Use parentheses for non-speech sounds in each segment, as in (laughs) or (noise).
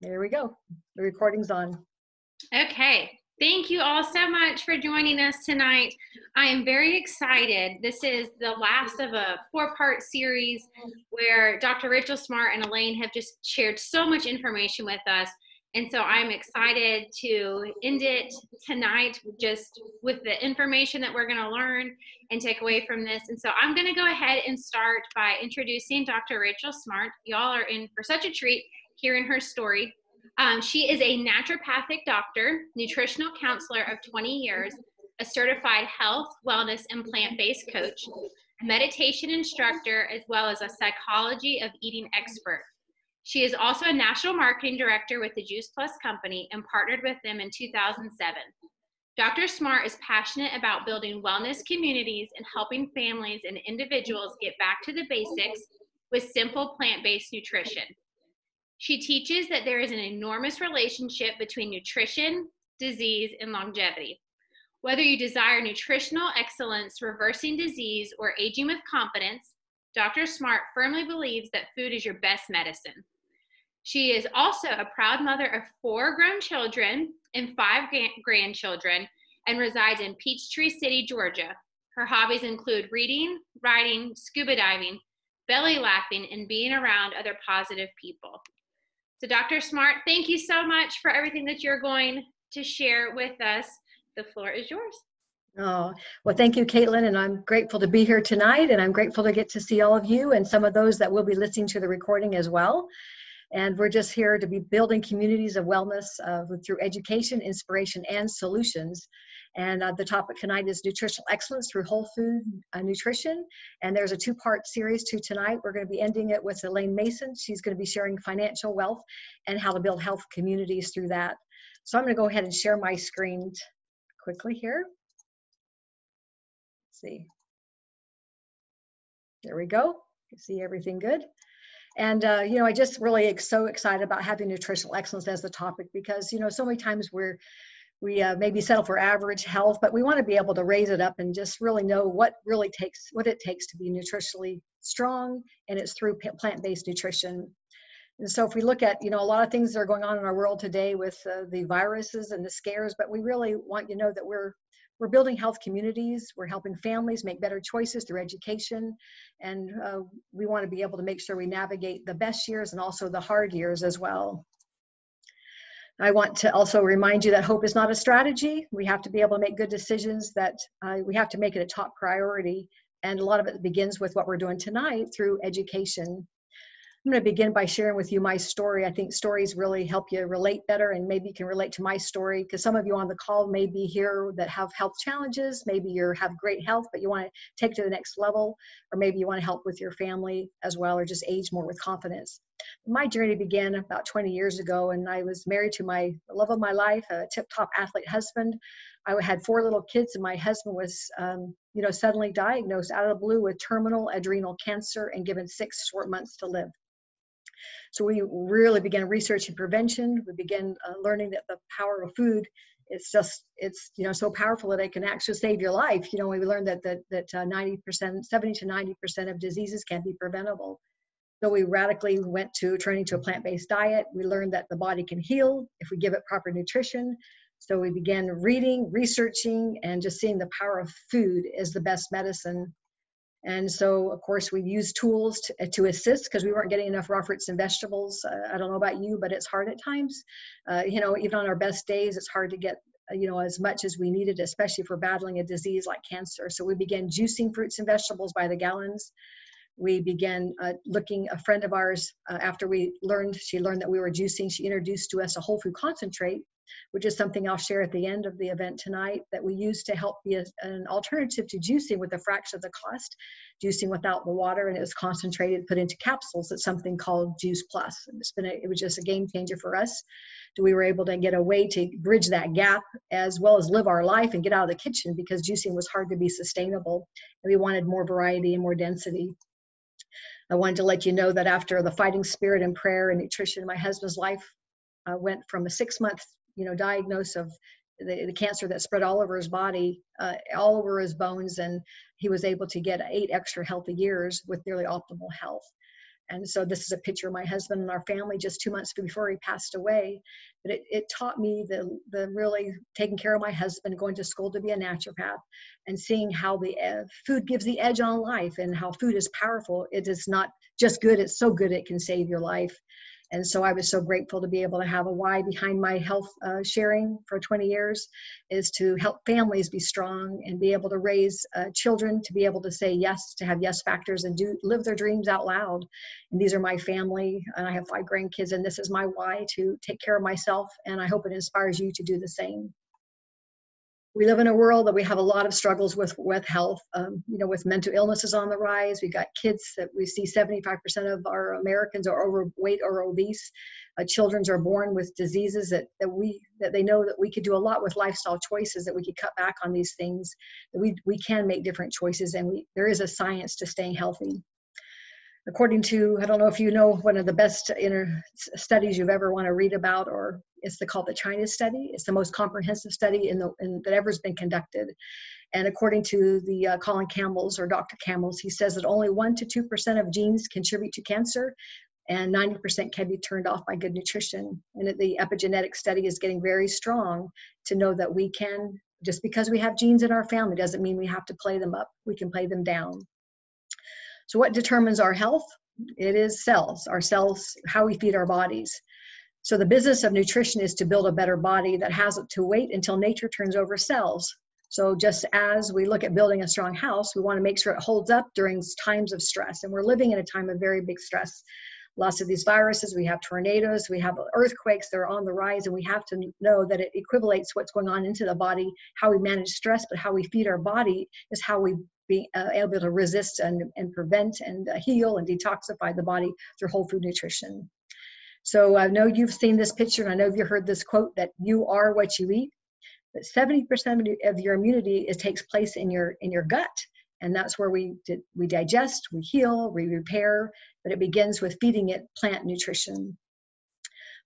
There we go. The recording's on. Okay. Thank you all so much for joining us tonight. I am very excited. This is the last of a four part series where Dr. Rachel Smartt and Elaine have just shared so much information with us. And so I'm excited to end it tonight just with the information that we're going to learn and take away from this. And so I'm going to go ahead and start by introducing Dr. Rachel Smartt. Y'all are in for such a treat hearing her story. Um, she is a naturopathic doctor, nutritional counselor of 20 years, a certified health, wellness, and plant based coach, meditation instructor, as well as a psychology of eating expert. She is also a national marketing director with the Juice Plus Company and partnered with them in 2007. Dr. Smartt is passionate about building wellness communities and helping families and individuals get back to the basics with simple plant based nutrition. She teaches that there is an enormous relationship between nutrition, disease, and longevity. Whether you desire nutritional excellence, reversing disease, or aging with confidence, Dr. Smartt firmly believes that food is your best medicine. She is also a proud mother of four grown children and five grandchildren and resides in Peachtree City, Georgia. Her hobbies include reading, writing, scuba diving, belly laughing, and being around other positive people. So, Dr. Smartt, thank you so much for everything that you're going to share with us. The floor is yours. Oh, well, thank you, Caitlin, and I'm grateful to be here tonight, and I'm grateful to get to see all of you and some of those that will be listening to the recording as well. And we're just here to be building communities of wellness uh, through education, inspiration, and solutions. And uh, the topic tonight is nutritional excellence through whole food uh, nutrition. And there's a two part series to tonight. We're going to be ending it with Elaine Mayson. She's going to be sharing financial wealth and how to build health communities through that. So I'm going to go ahead and share my screen quickly here. Let's see. There we go. You see everything good. And uh, you know, I just really so excited about having nutritional excellence as the topic because you know, so many times we're we uh, maybe settle for average health, but we want to be able to raise it up and just really know what really takes what it takes to be nutritionally strong, and it's through plant-based nutrition. And so, if we look at you know a lot of things that are going on in our world today with uh, the viruses and the scares, but we really want you to know that we're we're building health communities. We're helping families make better choices through education, and uh, we want to be able to make sure we navigate the best years and also the hard years as well. I want to also remind you that hope is not a strategy. We have to be able to make good decisions, that uh, we have to make it a top priority. And a lot of it begins with what we're doing tonight through education. I'm going to begin by sharing with you my story. I think stories really help you relate better, and maybe you can relate to my story because some of you on the call may be here that have health challenges. Maybe you have great health, but you want to take to the next level, or maybe you want to help with your family as well, or just age more with confidence. My journey began about 20 years ago, and I was married to my love of my life, a tip-top athlete husband. I had four little kids, and my husband was, um, you know, suddenly diagnosed out of the blue with terminal adrenal cancer and given six short months to live. So we really began researching prevention. We began uh, learning that the power of food it's just it's you know so powerful that it can actually save your life. You know, we learned that that that uh, 90%, 70 to 90% of diseases can be preventable. So we radically went to turning to a plant-based diet. We learned that the body can heal if we give it proper nutrition. So we began reading, researching, and just seeing the power of food as the best medicine and so, of course, we use tools to, to assist because we weren't getting enough raw fruits and vegetables. Uh, I don't know about you, but it's hard at times. Uh, you know, even on our best days, it's hard to get, uh, you know, as much as we needed, especially we're battling a disease like cancer. So we began juicing fruits and vegetables by the gallons. We began uh, looking, a friend of ours, uh, after we learned, she learned that we were juicing, she introduced to us a whole food concentrate which is something I'll share at the end of the event tonight that we use to help be a, an alternative to juicing with a fraction of the cost, juicing without the water, and it was concentrated, put into capsules. It's something called Juice Plus. It's been a, it was just a game changer for us. We were able to get a way to bridge that gap as well as live our life and get out of the kitchen because juicing was hard to be sustainable, and we wanted more variety and more density. I wanted to let you know that after the fighting spirit and prayer and nutrition my husband's life uh, went from a six month you know, diagnosis of the, the cancer that spread all over his body, uh, all over his bones, and he was able to get eight extra healthy years with nearly optimal health. And so this is a picture of my husband and our family just two months before he passed away. But it, it taught me the, the really taking care of my husband, going to school to be a naturopath, and seeing how the uh, food gives the edge on life and how food is powerful. It is not just good, it's so good it can save your life. And so I was so grateful to be able to have a why behind my health uh, sharing for 20 years is to help families be strong and be able to raise uh, children to be able to say yes, to have yes factors and do live their dreams out loud. And these are my family, and I have five grandkids, and this is my why to take care of myself. And I hope it inspires you to do the same we live in a world that we have a lot of struggles with with health. Um, you know with mental illnesses on the rise we've got kids that we see 75% of our americans are overweight or obese. Uh, children are born with diseases that, that we that they know that we could do a lot with lifestyle choices that we could cut back on these things. That we we can make different choices and we there is a science to staying healthy according to i don't know if you know one of the best inner studies you've ever want to read about or it's the, called the China study. It's the most comprehensive study in the in, that ever's been conducted. And according to the uh, Colin Campbell's or Dr. Campbell's, he says that only one to two percent of genes contribute to cancer, and 90% can be turned off by good nutrition. And the epigenetic study is getting very strong to know that we can, just because we have genes in our family doesn't mean we have to play them up. We can play them down. So what determines our health? It is cells, our cells, how we feed our bodies. So the business of nutrition is to build a better body that has to wait until nature turns over cells. So just as we look at building a strong house, we want to make sure it holds up during times of stress. And we're living in a time of very big stress. Lots of these viruses, we have tornadoes, we have earthquakes, they're on the rise, and we have to know that it equivalates what's going on into the body, how we manage stress, but how we feed our body is how we be uh, able to resist and, and prevent and uh, heal and detoxify the body through whole food nutrition. So I know you've seen this picture and I know you've heard this quote that you are what you eat. But 70% of your immunity it takes place in your in your gut. And that's where we did, we digest, we heal, we repair, but it begins with feeding it plant nutrition.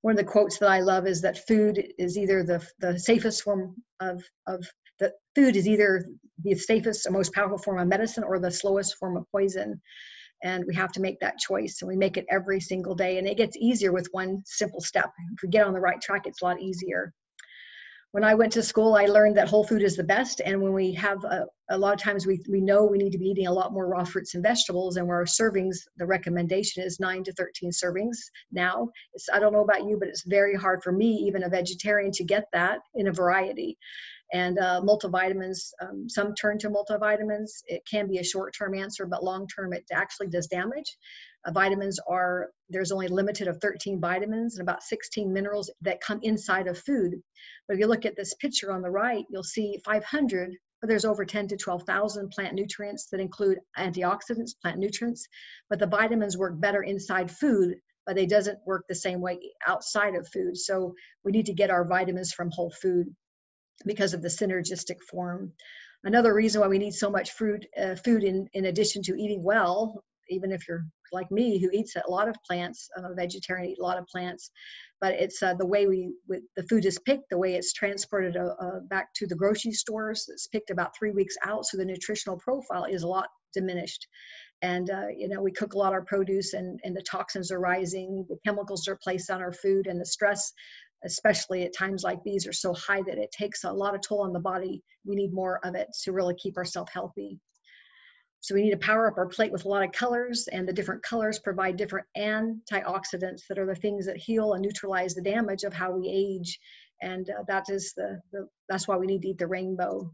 One of the quotes that I love is that food is either the, the safest form of, of the food is either the safest and most powerful form of medicine or the slowest form of poison. And we have to make that choice and we make it every single day. And it gets easier with one simple step. If we get on the right track it's a lot easier. When i went to school i learned that whole food is the best. And when we have a, a lot of times we, we know we need to be eating a lot more raw fruits and vegetables and where our servings the recommendation is 9 to 13 servings now. It's i don't know about you but it's very hard for me even a vegetarian to get that in a variety and uh, multivitamins, um, some turn to multivitamins. It can be a short term answer, but long term it actually does damage. Uh, vitamins are, there's only limited of 13 vitamins and about 16 minerals that come inside of food. But if you look at this picture on the right, you'll see 500 but there's over 10 to 12,000 plant nutrients that include antioxidants, plant nutrients, but the vitamins work better inside food, but they doesn't work the same way outside of food. So we need to get our vitamins from whole food because of the synergistic form. Another reason why we need so much fruit, uh, food in, in addition to eating well, even if you're like me who eats a lot of plants, I'm a vegetarian, eat a lot of plants, but it's uh, the way we, the food is picked, the way it's transported uh, uh, back to the grocery stores. It's picked about three weeks out, so the nutritional profile is a lot diminished. And uh, you know, we cook a lot of our produce, and and the toxins are rising, the chemicals are placed on our food, and the stress especially at times like these, are so high that it takes a lot of toll on the body. We need more of it to really keep ourselves healthy. So we need to power up our plate with a lot of colors, and the different colors provide different antioxidants that are the things that heal and neutralize the damage of how we age. And uh, that is the, the that's why we need to eat the rainbow.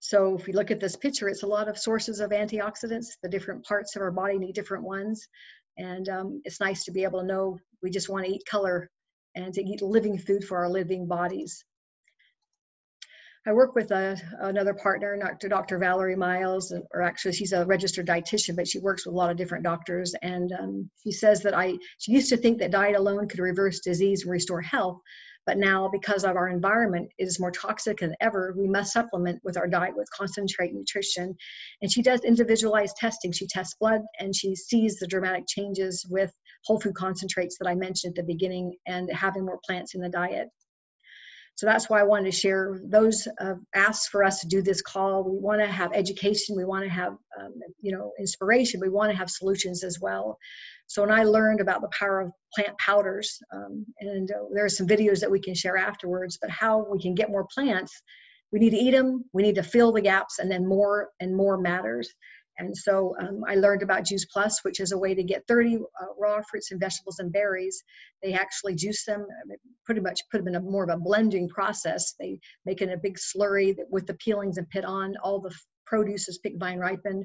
So if we look at this picture, it's a lot of sources of antioxidants. The different parts of our body need different ones. And um, it's nice to be able to know we just want to eat color and to eat living food for our living bodies. I work with a, another partner, Dr. Dr. Valerie Miles, or actually she's a registered dietitian, but she works with a lot of different doctors. And um, she says that I, she used to think that diet alone could reverse disease and restore health. But now, because of our environment is more toxic than ever, we must supplement with our diet with concentrate nutrition. And she does individualized testing. She tests blood and she sees the dramatic changes with whole food concentrates that I mentioned at the beginning and having more plants in the diet. So that's why I wanted to share those uh, asks for us to do this call. We want to have education. We want to have, um, you know, inspiration. We want to have solutions as well. So when I learned about the power of plant powders, um, and uh, there are some videos that we can share afterwards, but how we can get more plants, we need to eat them, we need to fill the gaps, and then more and more matters. And so um, I learned about Juice Plus, which is a way to get 30 uh, raw fruits and vegetables and berries. They actually juice them, pretty much put them in a more of a blending process. They make it a big slurry with the peelings and pit on. All the produce is picked vine ripened,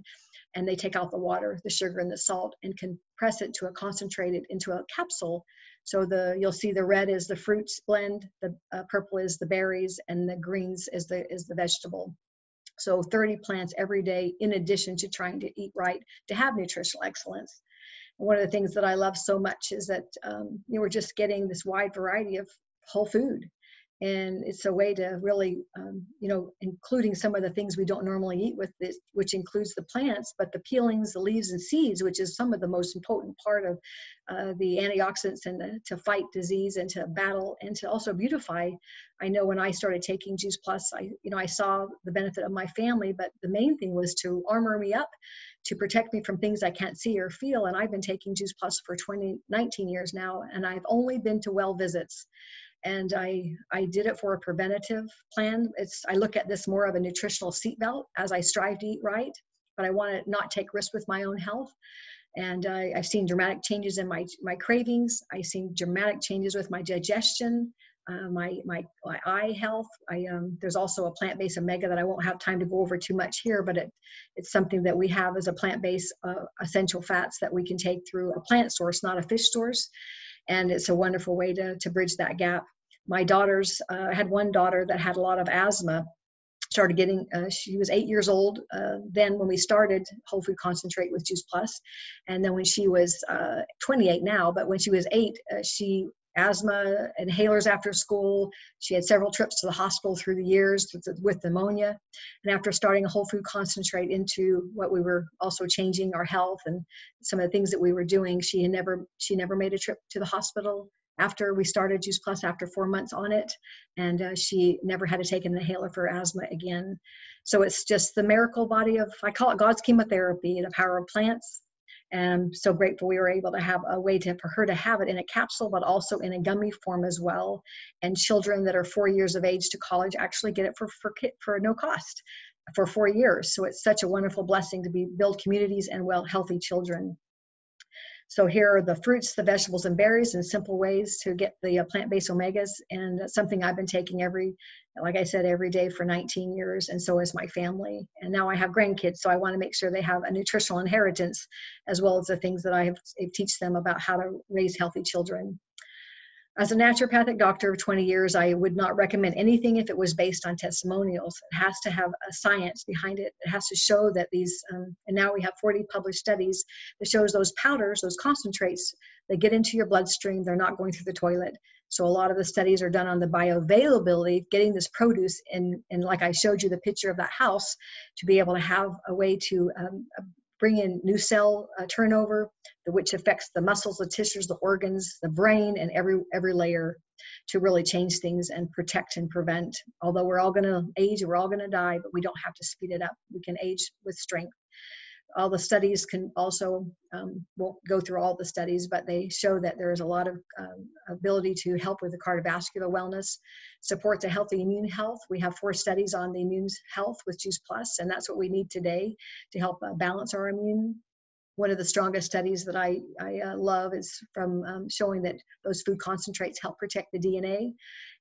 and they take out the water, the sugar, and the salt, and compress it to a concentrated into a capsule. So the you'll see the red is the fruits blend, the uh, purple is the berries, and the greens is the is the vegetable. So 30 plants every day, in addition to trying to eat right to have nutritional excellence. One of the things that I love so much is that um, you know, we're just getting this wide variety of whole food and it's a way to really um, you know including some of the things we don't normally eat with this which includes the plants but the peelings the leaves and seeds which is some of the most important part of uh, the antioxidants and the, to fight disease and to battle and to also beautify. I know when i started taking juice plus i you know i saw the benefit of my family but the main thing was to armor me up to protect me from things i can't see or feel. And i've been taking juice plus for 20 19 years now and i've only been to well visits and I I did it for a preventative plan. It's I look at this more of a nutritional seatbelt as I strive to eat right, but I want to not take risks with my own health. And I, I've seen dramatic changes in my my cravings. I've seen dramatic changes with my digestion, uh, my, my my eye health. I um, there's also a plant-based omega that I won't have time to go over too much here, but it it's something that we have as a plant-based uh, essential fats that we can take through a plant source, not a fish source and it's a wonderful way to, to bridge that gap. My daughters uh, had one daughter that had a lot of asthma started getting uh, she was eight years old uh, then when we started whole food concentrate with juice plus and then when she was uh, 28 now but when she was eight uh, she asthma inhalers after school she had several trips to the hospital through the years with, pneumonia and after starting a whole food concentrate into what we were also changing our health and some of the things that we were doing she never she never made a trip to the hospital after we started Juice Plus after four months on it, and uh, she never had to take an inhaler for asthma again. So it's just the miracle body of, I call it God's chemotherapy, the power of plants. And so grateful we were able to have a way to, for her to have it in a capsule, but also in a gummy form as well. And children that are four years of age to college actually get it for, for, for no cost for four years. So it's such a wonderful blessing to be build communities and well healthy children. So here are the fruits, the vegetables, and berries and simple ways to get the uh, plant-based omegas. And that's something I've been taking every, like I said, every day for 19 years. And so is my family. And now I have grandkids, so I want to make sure they have a nutritional inheritance as well as the things that I have I teach them about how to raise healthy children. As a naturopathic doctor of 20 years, I would not recommend anything if it was based on testimonials. It has to have a science behind it. It has to show that these, um, and now we have 40 published studies that shows those powders, those concentrates, they get into your bloodstream, they're not going through the toilet. So a lot of the studies are done on the bioavailability, getting this produce, and, and like I showed you the picture of that house, to be able to have a way to um, bring in new cell uh, turnover, which affects the muscles, the tissues, the organs, the brain, and every every layer to really change things and protect and prevent. Although we're all going to age, we're all going to die, but we don't have to speed it up. We can age with strength all the studies can also um, won't go through all the studies but they show that there is a lot of um, ability to help with the cardiovascular wellness supports a healthy immune health. We have four studies on the immune health with juice plus and that's what we need today to help uh, balance our immune. One of the strongest studies that I, I uh, love is from um, showing that those food concentrates help protect the DNA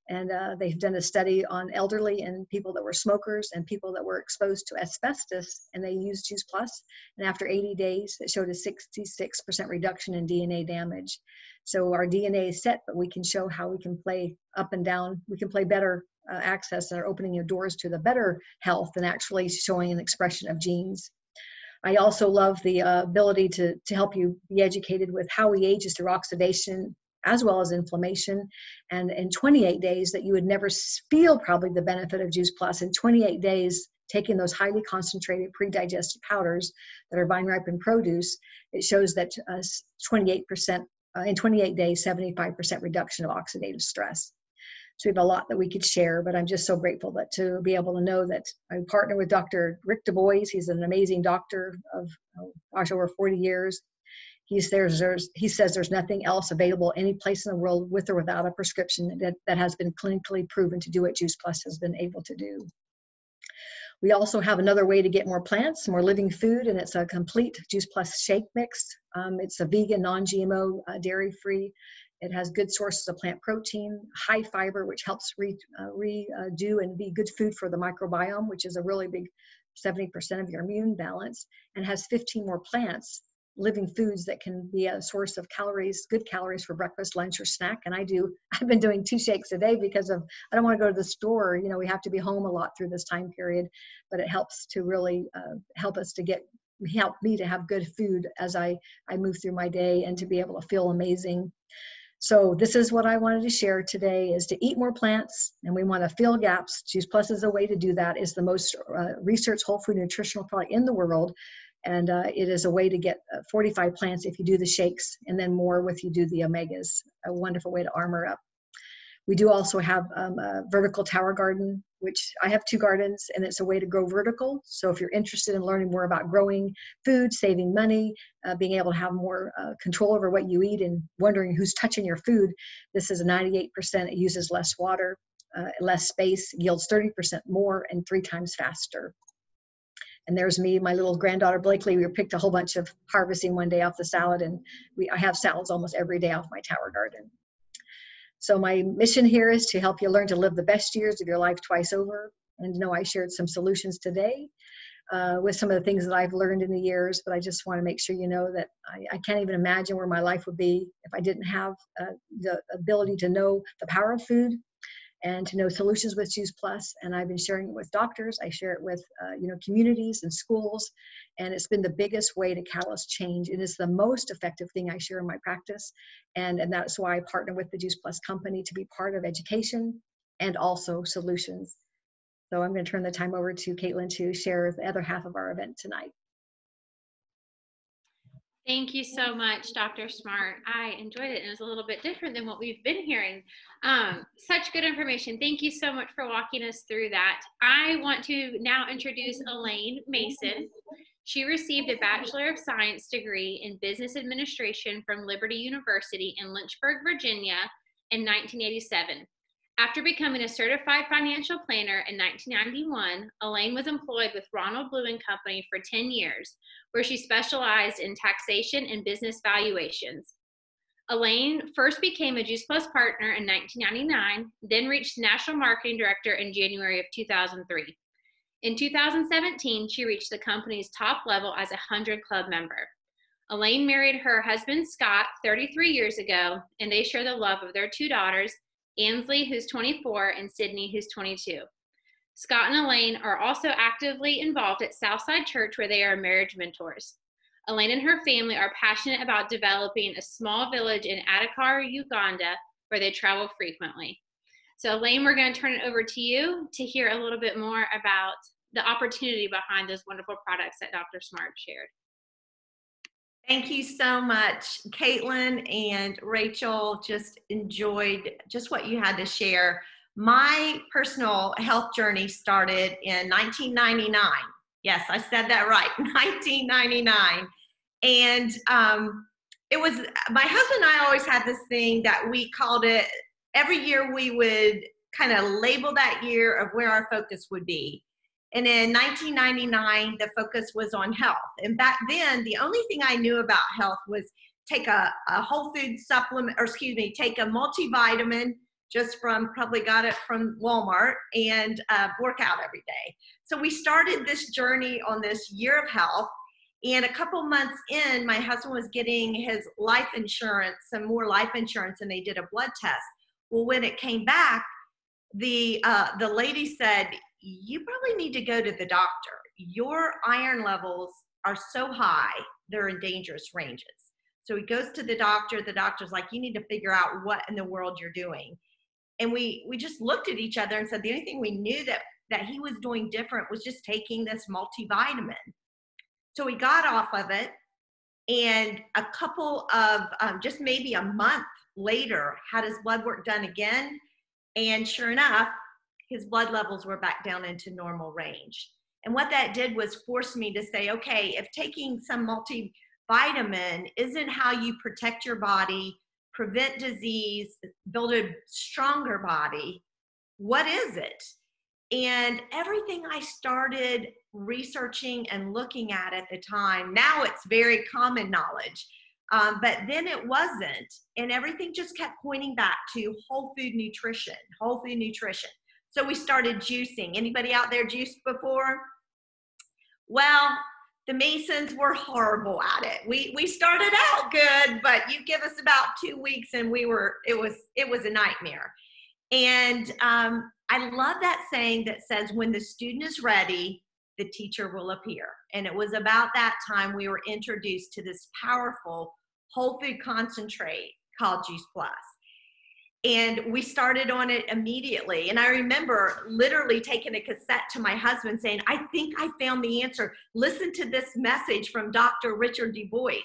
and uh, they've done a study on elderly and people that were smokers and people that were exposed to asbestos and they used juice plus. And after 80 days it showed a 66% reduction in dna damage. So our dna is set but we can show how we can play up and down. We can play better uh, access and are opening your doors to the better health than actually showing an expression of genes. I also love the uh, ability to, to help you be educated with how we age is through oxidation, as well as inflammation. And in 28 days, that you would never feel probably the benefit of Juice Plus. In 28 days, taking those highly concentrated pre-digested powders that are vine ripened produce, it shows that uh, 28% uh, in 28 days, 75% reduction of oxidative stress. So we have a lot that we could share, but I'm just so grateful that to be able to know that I partner with Dr. Rick Du Bois. He's an amazing doctor of, oh, gosh, over 40 years. He's there's, there's, he says there's nothing else available any place in the world with or without a prescription that, that has been clinically proven to do what Juice Plus has been able to do. We also have another way to get more plants, more living food, and it's a complete Juice Plus shake mix. Um, it's a vegan, non-GMO, uh, dairy-free. It has good sources of plant protein, high fiber, which helps re, uh, redo and be good food for the microbiome, which is a really big 70% of your immune balance, and has 15 more plants living foods that can be a source of calories, good calories for breakfast, lunch, or snack. And I do, (laughs) I've been doing two shakes a day because of, I don't want to go to the store. You know, we have to be home a lot through this time period, but it helps to really uh, help us to get, help me to have good food as I, I move through my day and to be able to feel amazing. So this is what I wanted to share today is to eat more plants and we want to fill gaps. Juice Plus is a way to do that. Is the most uh, researched whole food nutritional product in the world and uh, it is a way to get uh, 45 plants if you do the shakes and then more if you do the omegas a wonderful way to armor up. We do also have um, a vertical tower garden which i have two gardens and it's a way to grow vertical. So if you're interested in learning more about growing food saving money uh, being able to have more uh, control over what you eat and wondering who's touching your food this is a 98% it uses less water uh, less space yields 30% more and three times faster and there's me, my little granddaughter Blakely. We picked a whole bunch of harvesting one day off the salad, and we I have salads almost every day off my tower garden. So my mission here is to help you learn to live the best years of your life twice over. And know, I shared some solutions today uh, with some of the things that I've learned in the years, but I just want to make sure you know that I, I can't even imagine where my life would be if I didn't have uh, the ability to know the power of food and to know solutions with Juice Plus. And I've been sharing it with doctors. I share it with uh, you know communities and schools, and it's been the biggest way to catalyst change. It is the most effective thing I share in my practice, and and that's why I partner with the Juice Plus company to be part of education and also solutions. So I'm going to turn the time over to Caitlin to share the other half of our event tonight. Thank you so much, Dr. Smartt. I enjoyed it and it was a little bit different than what we've been hearing. Um, such good information. Thank you so much for walking us through that. I want to now introduce Elaine Mayson. She received a Bachelor of Science degree in Business Administration from Liberty University in Lynchburg, Virginia in 1987. After becoming a certified financial planner in 1991, Elaine was employed with Ronald Blue and Company for 10 years, where she specialized in taxation and business valuations. Elaine first became a Juice Plus partner in 1999, then reached national marketing director in January of 2003. In 2017, she reached the company's top level as a 100 Club member. Elaine married her husband Scott 33 years ago, and they share the love of their two daughters, Ansley, who's 24, and Sydney, who's 22. Scott and Elaine are also actively involved at Southside Church, where they are marriage mentors. Elaine and her family are passionate about developing a small village in Adakar, Uganda, where they travel frequently. So, Elaine, we're going to turn it over to you to hear a little bit more about the opportunity behind those wonderful products that Dr. Smartt shared. Thank you so much, Caitlin and Rachel. Just enjoyed just what you had to share. My personal health journey started in 1999. Yes, I said that right, (laughs) 1999. And um, it was my husband and I always had this thing that we called it every year we would kind of label that year of where our focus would be. And in 1999, the focus was on health. And back then, the only thing I knew about health was take a, a whole food supplement, or excuse me, take a multivitamin just from probably got it from Walmart and uh, work out every day. So we started this journey on this year of health. And a couple months in, my husband was getting his life insurance, some more life insurance, and they did a blood test. Well, when it came back, the uh, the lady said, you probably need to go to the doctor. Your iron levels are so high, they're in dangerous ranges. So he goes to the doctor. The doctor's like, you need to figure out what in the world you're doing. And we we just looked at each other and said the only thing we knew that that he was doing different was just taking this multivitamin. So he got off of it, and a couple of um, just maybe a month later had his blood work done again And sure enough, his blood levels were back down into normal range. And what that did was force me to say, okay, if taking some multivitamin isn't how you protect your body, prevent disease, build a stronger body, what is it? And everything I started researching and looking at at the time, now it's very common knowledge. Um, but then it wasn't. And everything just kept pointing back to whole food nutrition, whole food nutrition. So we started juicing. Anybody out there juiced before? Well, the Maysons were horrible at it. We we started out good, but you give us about two weeks and we were it was it was a nightmare. And um, I love that saying that says, when the student is ready, the teacher will appear. And it was about that time we were introduced to this powerful whole food concentrate called Juice Plus. And we started on it immediately. And I remember literally taking a cassette to my husband saying, I think I found the answer. Listen to this message from Dr. Richard Du Bois.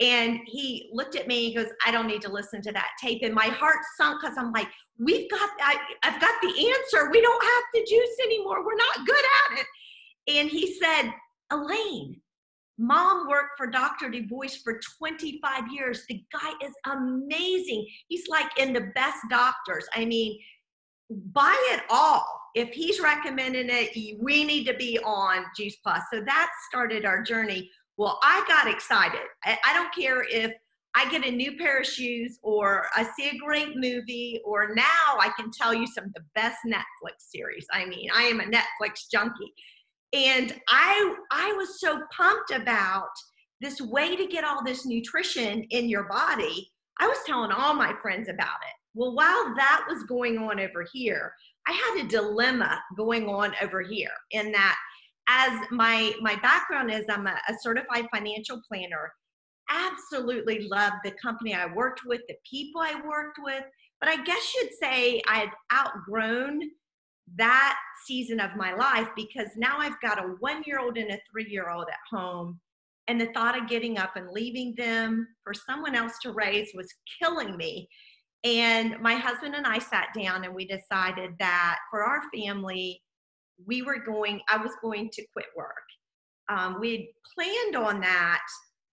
And he looked at me, he goes, I don't need to listen to that tape. And my heart sunk because I'm like, we've got, I, I've got the answer. We don't have to juice anymore. We're not good at it. And he said, Elaine, mom worked for Dr. Du Bois for 25 years. The guy is amazing. He's like in the best doctors. I mean, buy it all. If he's recommending it, we need to be on Juice Plus. So that started our journey. Well, I got excited. I, I don't care if I get a new pair of shoes or I see a great movie or now I can tell you some of the best Netflix series. I mean, I am a Netflix junkie. And I I was so pumped about this way to get all this nutrition in your body. I was telling all my friends about it. Well, while that was going on over here, I had a dilemma going on over here in that as my my background is I'm a, a certified financial planner absolutely loved the company I worked with, the people I worked with, but I guess you'd say I'd outgrown that season of my life because now I've got a one year old and a three year old at home. And the thought of getting up and leaving them for someone else to raise was killing me. And my husband and I sat down and we decided that for our family, we were going, I was going to quit work. Um, we had planned on that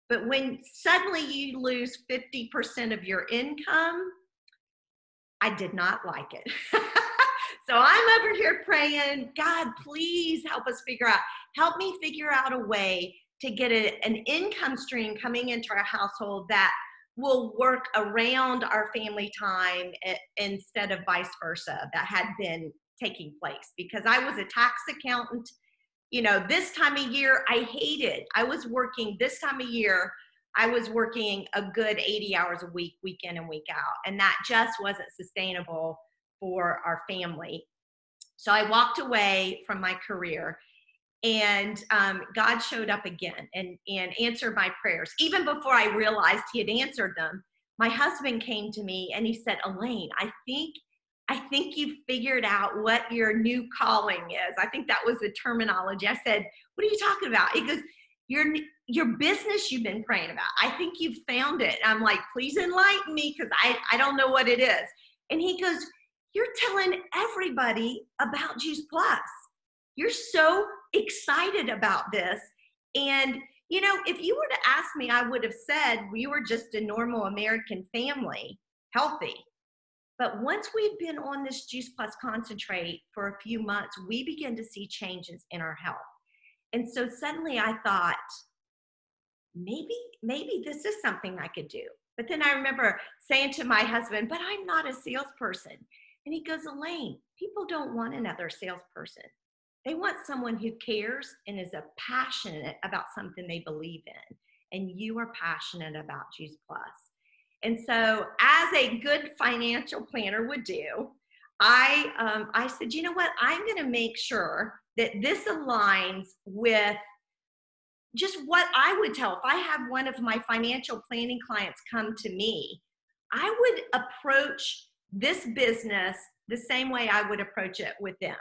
but when suddenly you lose 50% of your income, I did not like it. (laughs) so I'm over here praying, God, please help us figure out, help me figure out a way to get a, an income stream coming into our household that will work around our family time instead of vice versa that had been taking place because I was a tax accountant you know, this time of year, I hated. I was working this time of year, I was working a good 80 hours a week, week in and week out. And that just wasn't sustainable for our family. So I walked away from my career and um, God showed up again and, and answered my prayers. Even before I realized He had answered them, my husband came to me and he said, Elaine, I think I think you figured out what your new calling is. I think that was the terminology. I said, What are you talking about? He goes, Your your business you've been praying about. I think you've found it. I'm like, please enlighten me because I, I don't know what it is. And he goes, You're telling everybody about Juice Plus. You're so excited about this. And you know, if you were to ask me, I would have said we were just a normal American family, healthy. But once we've been on this Juice Plus concentrate for a few months, we begin to see changes in our health. And so suddenly I thought, maybe, maybe this is something I could do. But then I remember saying to my husband, but I'm not a salesperson. And he goes, Elaine, people don't want another salesperson. They want someone who cares and is a passionate about something they believe in. And you are passionate about Juice Plus. And so, as a good financial planner would do, I um, I said, you know what? I'm going to make sure that this aligns with just what I would tell. If I have one of my financial planning clients come to me, I would approach this business the same way I would approach it with them.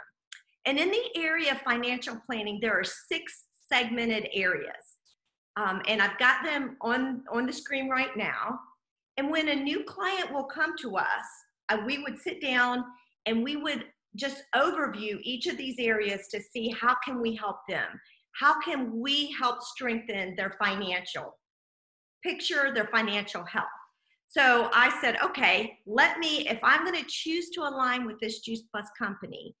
And in the area of financial planning, there are six segmented areas. Um, and I've got them on, on the screen right now. And when a new client will come to us, uh, we would sit down and we would just overview each of these areas to see how can we help them how can we help strengthen their financial picture their financial health so i said okay let me if i'm going to choose to align with this juice plus company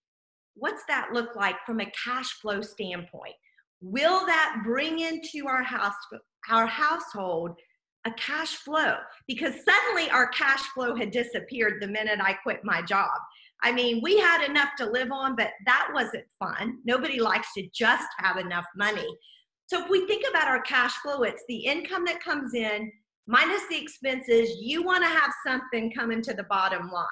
what's that look like from a cash flow standpoint will that bring into our house our household a cash flow because suddenly our cash flow had disappeared the minute I quit my job. I mean, we had enough to live on, but that wasn't fun. Nobody likes to just have enough money. So if we think about our cash flow, it's the income that comes in minus the expenses. You want to have something coming to the bottom line.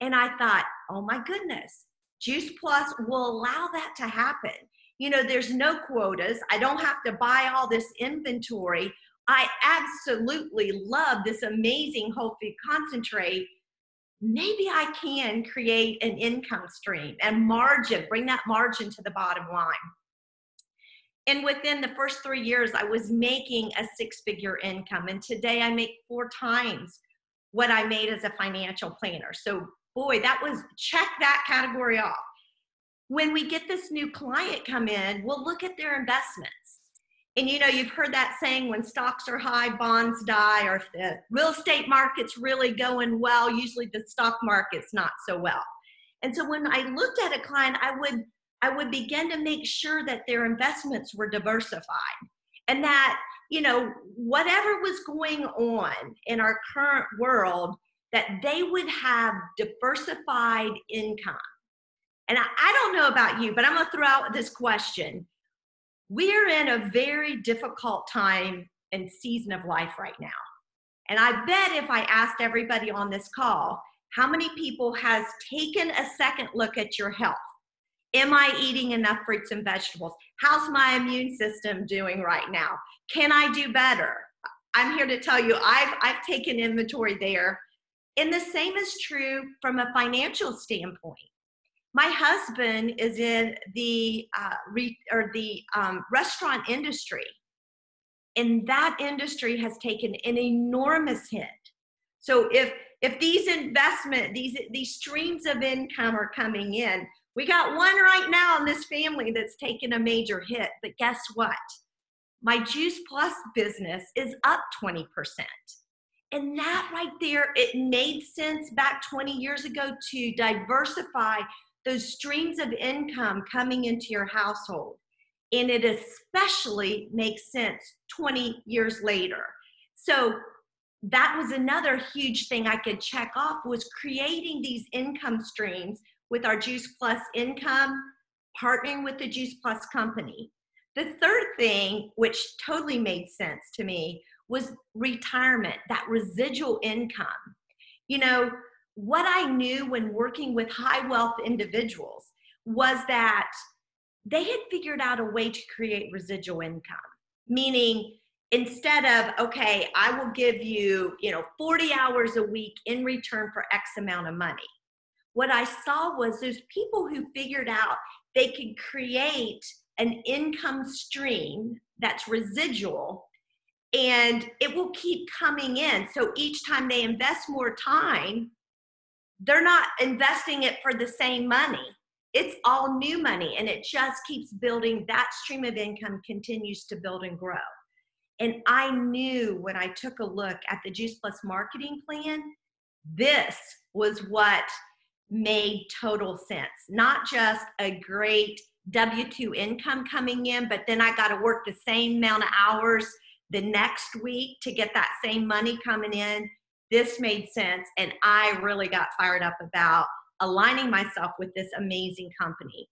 And I thought, oh my goodness, Juice Plus will allow that to happen. You know, there's no quotas. I don't have to buy all this inventory. I absolutely love this amazing whole food concentrate. Maybe I can create an income stream and margin, bring that margin to the bottom line. And within the first three years, I was making a six figure income. And today I make four times what I made as a financial planner. So, boy, that was check that category off. When we get this new client come in, we'll look at their investments and you know, you've heard that saying when stocks are high, bonds die, or if the real estate market's really going well, usually the stock market's not so well. And so when I looked at a client, I would I would begin to make sure that their investments were diversified and that, you know, whatever was going on in our current world, that they would have diversified income. And I, I don't know about you, but I'm gonna throw out this question we're in a very difficult time and season of life right now. And I bet if I asked everybody on this call, how many people has taken a second look at your health? Am I eating enough fruits and vegetables? How's my immune system doing right now? Can I do better? I'm here to tell you I've I've taken inventory there. And the same is true from a financial standpoint my husband is in the uh, re- or the um, restaurant industry and that industry has taken an enormous hit so if if these investment these these streams of income are coming in we got one right now in this family that's taken a major hit but guess what my juice plus business is up 20% and that right there it made sense back 20 years ago to diversify those streams of income coming into your household. And it especially makes sense 20 years later. So that was another huge thing I could check off was creating these income streams with our Juice Plus income, partnering with the Juice Plus company. The third thing, which totally made sense to me, was retirement, that residual income. You know, what I knew when working with high wealth individuals was that they had figured out a way to create residual income, meaning instead of okay i will give you you know 40 hours a week in return for x amount of money what i saw was those people who figured out they could create an income stream that's residual and it will keep coming in so each time they invest more time they're not investing it for the same money. It's all new money and it just keeps building. That stream of income continues to build and grow. And I knew when I took a look at the Juice Plus marketing plan, this was what made total sense. Not just a great W 2 income coming in, but then I got to work the same amount of hours the next week to get that same money coming in this made sense. And I really got fired up about aligning myself with this amazing company.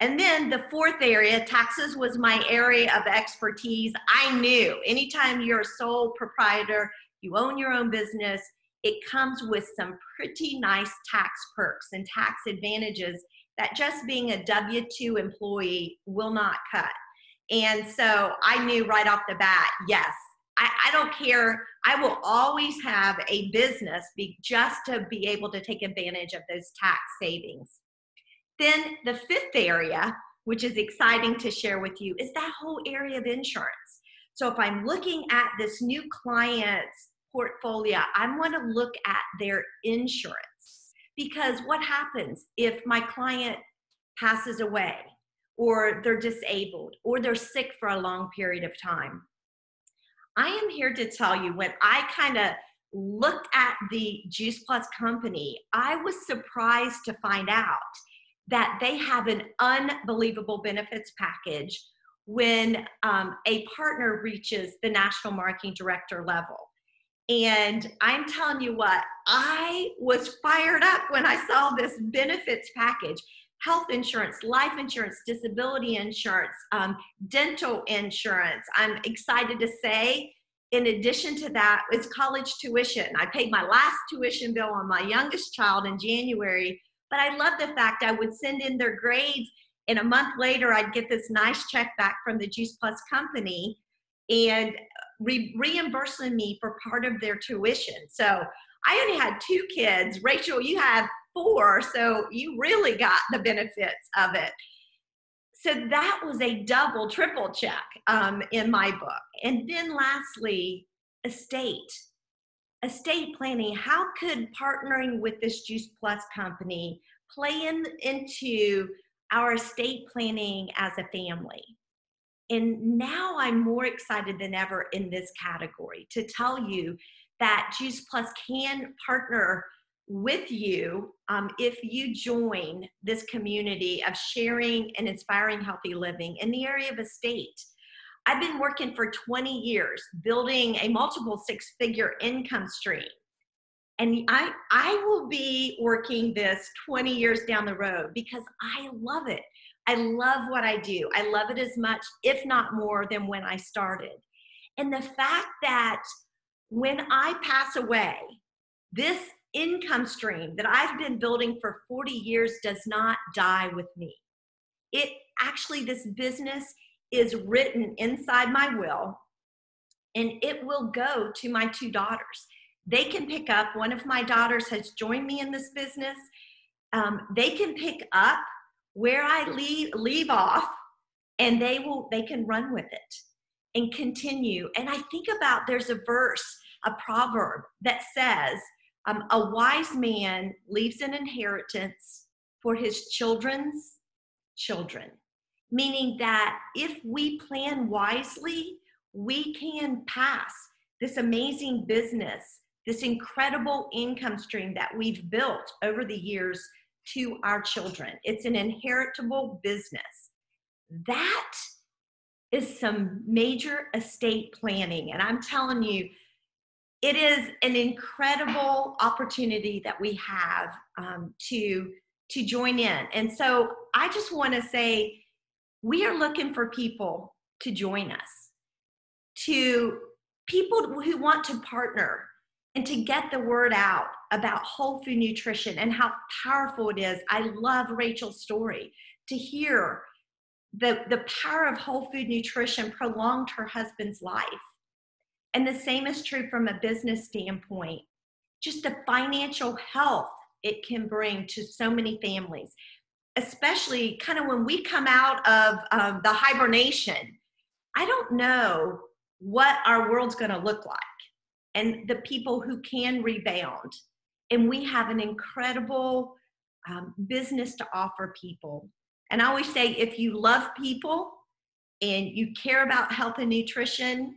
And then the fourth area, taxes was my area of expertise. I knew anytime you're a sole proprietor, you own your own business, it comes with some pretty nice tax perks and tax advantages that just being a W 2 employee will not cut. And so I knew right off the bat, yes, I, I don't care. I will always have a business be just to be able to take advantage of those tax savings. Then the fifth area, which is exciting to share with you, is that whole area of insurance. So if I'm looking at this new client's portfolio, I want to look at their insurance because what happens if my client passes away or they're disabled or they're sick for a long period of time? I am here to tell you when I kind of looked at the Juice Plus company, I was surprised to find out that they have an unbelievable benefits package when um, a partner reaches the national marketing director level. And I'm telling you what, I was fired up when I saw this benefits package health insurance, life insurance, disability insurance, um, dental insurance. I'm excited to say, in addition to that, is college tuition. I paid my last tuition bill on my youngest child in January, but I love the fact I would send in their grades, and a month later, I'd get this nice check back from the Juice Plus company and re- reimbursing me for part of their tuition. So I only had two kids. Rachel, you have four, so you really got the benefits of it. So that was a double, triple check um, in my book. And then lastly, estate. Estate planning. How could partnering with this Juice Plus company play in, into our estate planning as a family? And now I'm more excited than ever in this category to tell you that Juice Plus can partner with you um, if you join this community of sharing and inspiring healthy living in the area of estate. I've been working for 20 years building a multiple six figure income stream. And I, I will be working this 20 years down the road because I love it. I love what I do. I love it as much, if not more, than when I started. And the fact that when I pass away, this income stream that I've been building for 40 years does not die with me. It actually, this business is written inside my will and it will go to my two daughters. They can pick up, one of my daughters has joined me in this business. Um, they can pick up where I leave, leave off and they will, they can run with it and continue. And I think about there's a verse, a proverb that says, um, a wise man leaves an inheritance for his children's children, meaning that if we plan wisely, we can pass this amazing business, this incredible income stream that we've built over the years to our children. It's an inheritable business. That is some major estate planning. And I'm telling you, it is an incredible opportunity that we have um, to to join in and so i just want to say we are looking for people to join us to people who want to partner and to get the word out about whole food nutrition and how powerful it is i love rachel's story to hear the, the power of whole food nutrition prolonged her husband's life and the same is true from a business standpoint. Just the financial health it can bring to so many families, especially kind of when we come out of um, the hibernation. I don't know what our world's going to look like and the people who can rebound. And we have an incredible um, business to offer people. And I always say if you love people and you care about health and nutrition,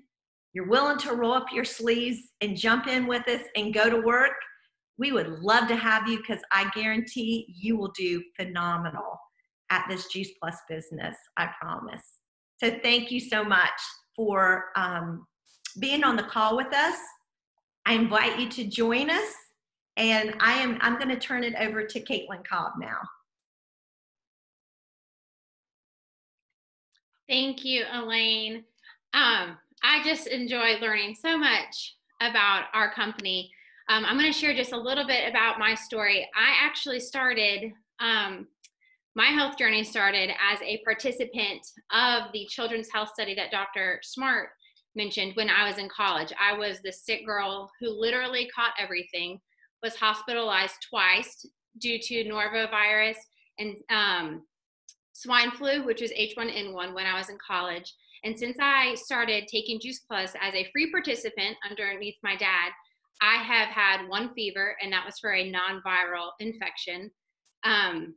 you're willing to roll up your sleeves and jump in with us and go to work, we would love to have you because I guarantee you will do phenomenal at this Juice Plus business. I promise. So thank you so much for um, being on the call with us. I invite you to join us, and I am I'm going to turn it over to Caitlin Cobb now. Thank you, Elaine. Um, I just enjoy learning so much about our company. Um, I'm going to share just a little bit about my story. I actually started, um, my health journey started as a participant of the children's health study that Dr. Smartt mentioned when I was in college. I was the sick girl who literally caught everything, was hospitalized twice due to norovirus and um, swine flu, which was H1N1 when I was in college. And since I started taking Juice Plus as a free participant underneath my dad, I have had one fever, and that was for a non viral infection. Um,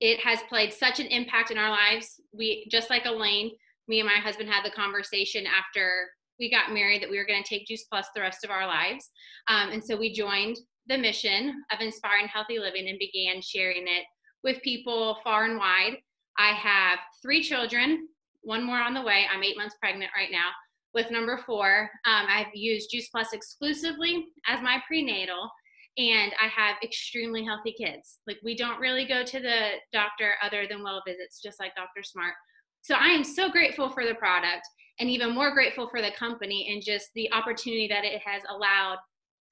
it has played such an impact in our lives. We, just like Elaine, me and my husband had the conversation after we got married that we were going to take Juice Plus the rest of our lives. Um, and so we joined the mission of inspiring healthy living and began sharing it with people far and wide. I have three children, one more on the way. I'm eight months pregnant right now. With number four, um, I've used Juice Plus exclusively as my prenatal, and I have extremely healthy kids. Like, we don't really go to the doctor other than well visits, just like Dr. Smartt. So, I am so grateful for the product and even more grateful for the company and just the opportunity that it has allowed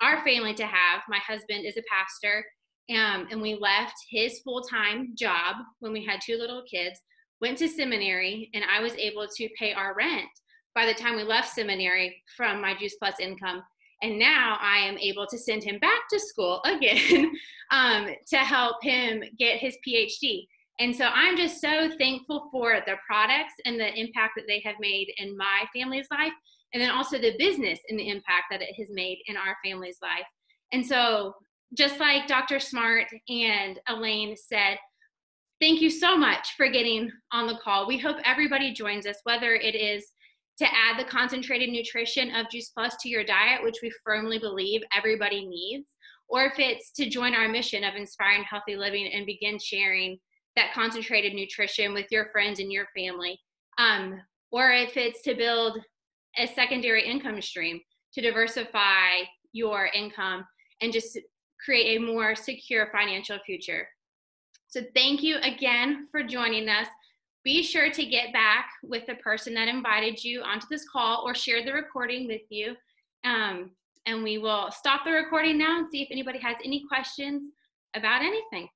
our family to have. My husband is a pastor, um, and we left his full time job when we had two little kids, went to seminary, and I was able to pay our rent by the time we left seminary from my Juice Plus income. And now I am able to send him back to school (laughs) again um, to help him get his PhD. And so I'm just so thankful for the products and the impact that they have made in my family's life, and then also the business and the impact that it has made in our family's life. And so, just like Dr. Smartt and Elaine said, thank you so much for getting on the call. We hope everybody joins us, whether it is to add the concentrated nutrition of Juice Plus to your diet, which we firmly believe everybody needs, or if it's to join our mission of inspiring healthy living and begin sharing that concentrated nutrition with your friends and your family. Um, or if it's to build a secondary income stream to diversify your income and just create a more secure financial future. So, thank you again for joining us. Be sure to get back with the person that invited you onto this call or share the recording with you. Um, and we will stop the recording now and see if anybody has any questions about anything.